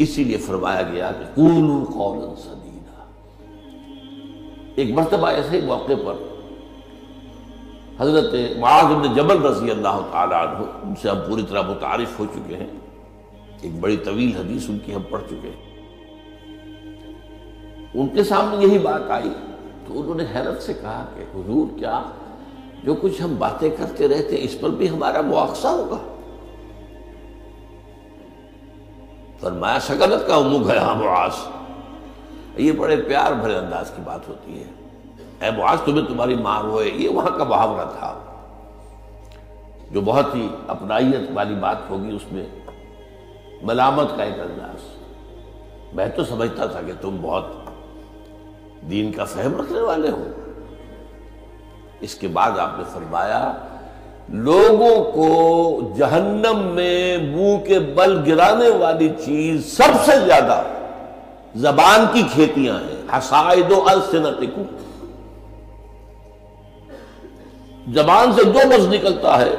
इसीलिए फरमाया गया कि कूलू कौलन सदीदा एक मरतबा ऐसे मौके पर हज़रत माज जबल रज़ी अल्लाह तु उनसे हम पूरी तरह मुतारिफ हो चुके हैं। एक बड़ी तवील हदीस उनकी हम पढ़ चुके हैं। उनके सामने यही बात आई तो उन्होंने हैरत से कहा कि, हजूर, क्या जो कुछ हम बातें करते रहते इस पर भी हमारा मुआवजा होगा? फरमाया शकलत का मुख है मुआस ये बड़े प्यार भरे अंदाज की बात होती है। ए मुआज, तुम्हें तुम्हारी मार हो ये वहाँ का मुहावरा था। जो बहुत ही अपनाइत वाली बात होगी उसमें, मलामत का एक अंदाज। मैं तो समझता था कि तुम बहुत दीन का फहम रखने वाले हो। इसके बाद आपने फरमाया लोगों को जहन्नम में मुँह के बल गिराने वाली चीज़ सबसे ज़्यादा जबान की खेतियाँ हैं। हसाइदो अलसनतिकु जबान से जो लफ्ज निकलता है,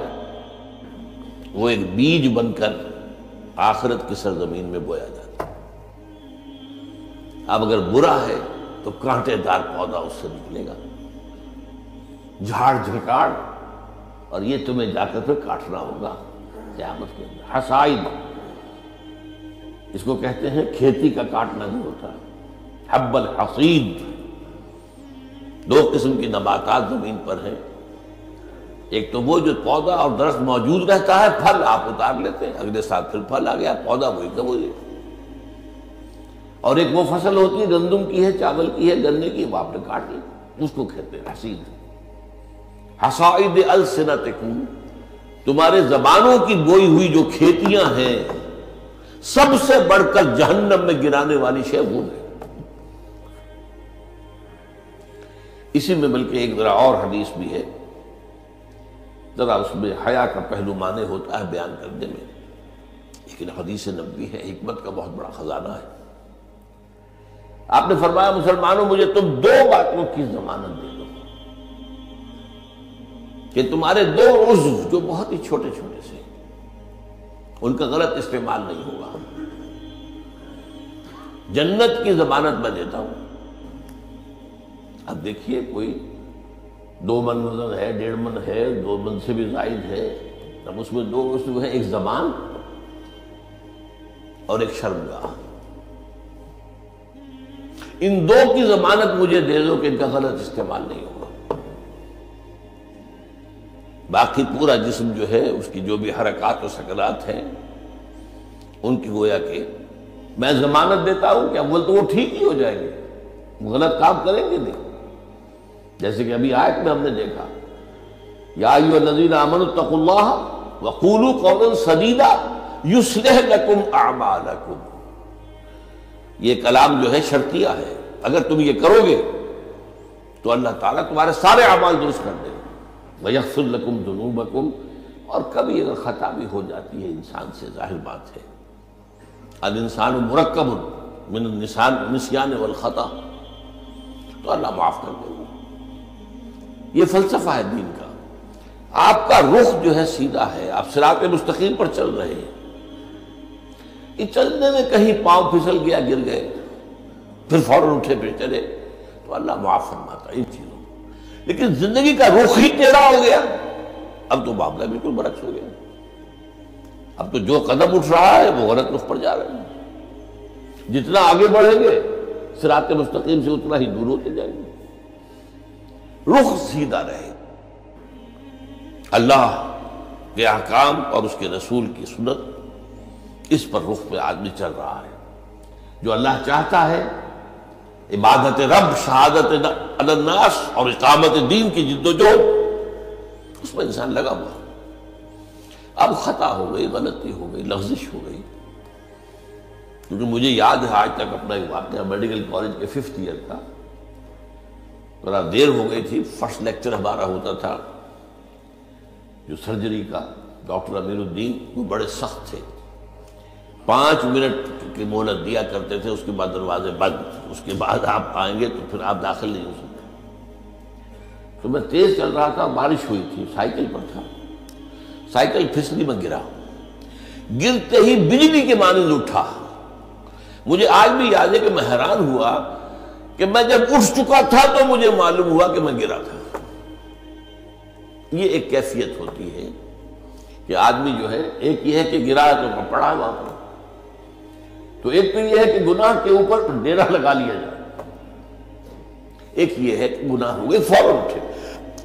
वो एक बीज बनकर आखिरत की सरजमीन में बोया जाता है। अब अगर बुरा है तो कांटेदार पौधा उससे निकलेगा। झाड़ झकाड़ और ये तुम्हें जाकर फिर काटना होगा क्यामत के अंदर। हसाइद इसको कहते हैं खेती का काटना नहीं होता। हब्बल हसीद दो किस्म की नबातात ज़मीन पर हैं। एक तो वो जो पौधा और दरख्त मौजूद रहता है, फल आप उतार लेते हैं। अगले साल फिर फल आ गया, पौधा वही का वही और एक वो फ़सल होती है, गंदुम की है, चावल की है, गन्ने की, वो आपने काट ली। उसको कहते हैं हसीद हसाइद अल तुम्हारे जबानों की बोई हुई जो खेतियाँ हैं, सबसे बढ़कर जहन्नम में गिराने वाली शे वो है। इसी में बल्कि एक जरा और हदीस भी है, जरा उसमें हया का पहलू माने होता है बयान करने में। लेकिन हदीस नबी है, हिकमत का बहुत बड़ा खजाना है। आपने फरमाया, मुसलमानों, मुझे तुम दो बातों की जमानत दे दो। कि तुम्हारे दो उज्व जो बहुत ही छोटे छोटे से उनका गलत इस्तेमाल नहीं होगा। जन्नत की जमानत मैं देता हूँ। अब देखिए, कोई दो मन वज़न है, डेढ़ मन है, दो मन से भी जायद है, तब उसमें दो उज्व है, एक जबान और एक शर्मगाह। इन दो की जमानत मुझे दे दो कि इनका गलत इस्तेमाल नहीं होगा। बाकी पूरा जिस्म जो है, उसकी जो भी हरकत और सकरात हैं, उनकी गोया के मैं जमानत देता हूँ कि अव्वल तो वो ठीक ही हो जाएँगे। गलत काम करेंगे नहीं। जैसे कि अभी आयत में हमने देखा, या नजीर अमन तकुल्ला वकूलू कौन सदीदा युसलह लकुम ये कलाम जो है, शर्तिया है। अगर तुम ये करोगे तो अल्लाह ताला तुम्हारे सारे अमाल दुरुस्त कर देगा। वयसुल्लकुम जुनूबकुम। और कभी अगर ख़ता भी हो जाती है इंसान से, ज़ाहिर बात है। अल इंसान मुरक्कब मिन निसियान वल ख़ता। तो अल्लाह माफ़ कर देगा ये फ़लसफ़ा है दीन का। आपका रुख जो है सीधा है। आप सिरात मुस्तकीम पर चल रहे हैं। कि चलने में कहीं पाँव फिसल गया, गिर गए। फिर फ़ौरन उठे फिर चले। तो अल्लाह माफ़ फरमाता इन चीज़ों लेकिन ज़िंदगी का रुख ही टेढ़ा हो गया। अब तो मामला बिल्कुल बरक्स हो गया। अब तो जो कदम उठ रहा है, वो गलत रुख पर जा रहे हैं। जितना आगे बढ़ेंगे, सिरात मुस्तकीम से उतना ही दूर होते जाएँगे। रुख सीधा रहे। अल्लाह के अहकाम और उसके रसूल की सुनत इस पर रुख पे आदमी चल रहा है। जो अल्लाह चाहता है इबादत रब, शहादत अनन्नास और इकामत दीन की जिद्दोजहद उसमें इंसान लगा हुआ अब खता हो गई, गलती हो गई, लफ्जिश हो गई। क्योंकि मुझे याद है, आज तक अपना एक वाक्य मेडिकल कॉलेज के फिफ्थ ईयर का। बड़ा देर हो गई थी, फ़र्स्ट लेक्चर हमारा होता था, जो सर्जरी का, डॉक्टर अमीरुद्दीन, वो बड़े सख्त थे। पाँच मिनट की मोहलत दिया करते थे, उसके बाद दरवाजे बंद। उसके बाद आप आएँगे तो फिर आप दाखिल नहीं हो सकते। तो मैं तेज चल रहा था, बारिश हुई थी, साइकिल पर था। साइकिल फिसली में गिरा। गिरते ही बिजली के मानंद उठा। मुझे आज भी याद है कि मैं हैरान हुआ कि मैं जब उठ चुका था तो मुझे मालूम हुआ कि मैं गिरा था। ये एक कैफियत होती है कि आदमी जो है, एक ये है कि गिरा तो पड़ा वहाँ पर तो एक तो यह है कि गुनाह के ऊपर डेरा लगा लिया जाए। एक ये है कि गुनाह हो गए, फ़ौरन उठे।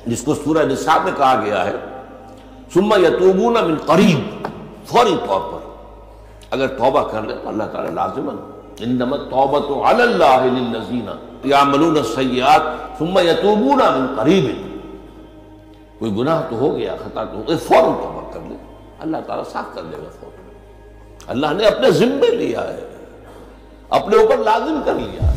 जिसको सूरह निसाब में कहा गया है, सुम्मा यतूबूना मिन करीब, फौरी तौर पर। अगर तौबा कर ले तो अल्लाह ताला लाजिमन इनमत तौबत अल्लाजीना या मलून सयात सुम्मा यतूबूना मिन करीब। कोई गुनाह तो हो गया, खता तो हो गया, फ़ौरन तौबा कर ले। अल्लाह ताला साफ़ कर देगा फ़ौरन। अल्लाह ने अपने जिम्मे लिया है अपने ऊपर लाजिम कर लिया